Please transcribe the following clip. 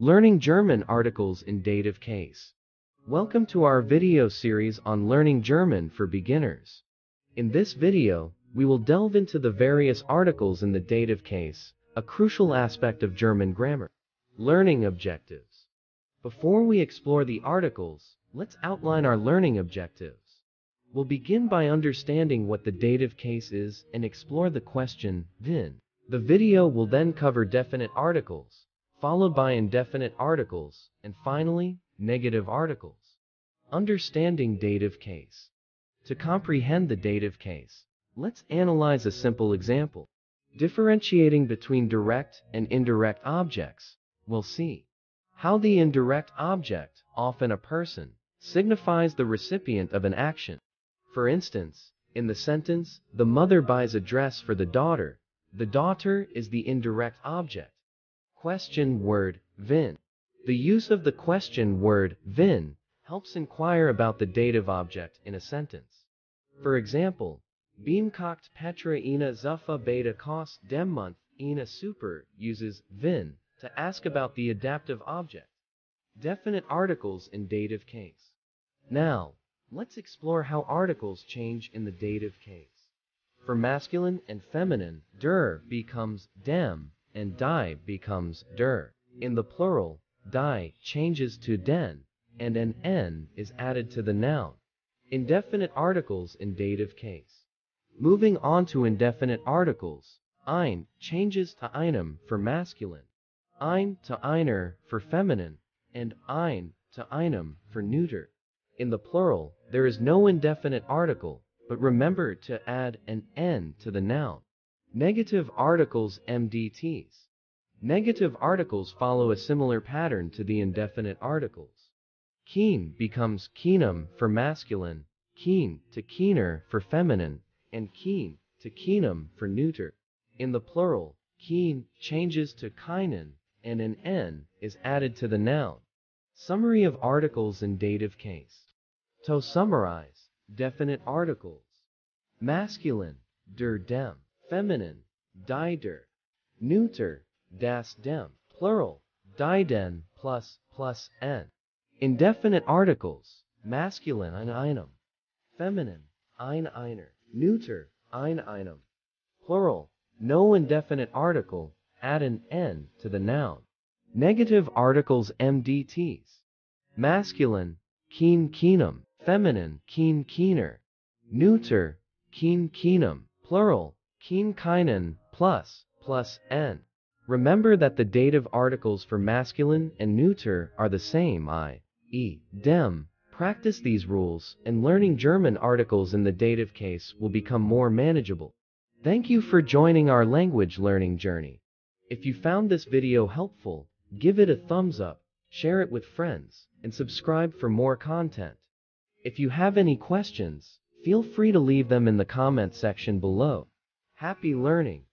Learning German articles in dative case. Welcome to our video series on learning German for beginners. In this video, we will delve into the various articles in the dative case, a crucial aspect of German grammar. Learning objectives. Before we explore the articles, let's outline our learning objectives. We'll begin by understanding what the dative case is and explore the question, when. The video will then cover definite articles, followed by indefinite articles, and finally, negative articles. Understanding dative case. To comprehend the dative case, let's analyze a simple example. Differentiating between direct and indirect objects, we'll see how the indirect object, often a person, signifies the recipient of an action. For instance, in the sentence, the mother buys a dress for the daughter, the daughter is the indirect object. Question word, Wem. The use of the question word, Wem, helps inquire about the dative object in a sentence. For example, Wem kocht Petra ina zuffa beta kost dem month ina super uses Wem to ask about the adaptive object. Definite articles in dative case. Now, let's explore how articles change in the dative case. For masculine and feminine, der becomes dem, and die becomes der. In the plural, die changes to den, and an n is added to the noun. Indefinite articles in dative case. Moving on to indefinite articles, ein changes to einem for masculine, ein to einer for feminine, and ein to einem for neuter. In the plural, there is no indefinite article, but remember to add an n to the noun. Negative articles MDTs. Negative articles follow a similar pattern to the indefinite articles. Kein becomes keinem for masculine, kein to keiner for feminine, and kein to keinem for neuter. In the plural, kein changes to keinen, and an n is added to the noun. Summary of articles in dative case. To summarize, definite articles. Masculine, der dem. Feminine, die der. Neuter, das dem. Plural, die den plus plus n. Indefinite articles. Masculine, ein einem. Feminine, ein einer. Neuter, ein einem. Plural, no indefinite article, add an n to the noun. Negative articles MDTs. Masculine, kein keinem. Feminine, kein keiner. Neuter, kein keinem. Plural, kein keinen, plus, plus n. Remember that the dative articles for masculine and neuter are the same i, e, dem. Practice these rules, and learning German articles in the dative case will become more manageable. Thank you for joining our language learning journey. If you found this video helpful, give it a thumbs up, share it with friends, and subscribe for more content. If you have any questions, feel free to leave them in the comment section below. Happy learning!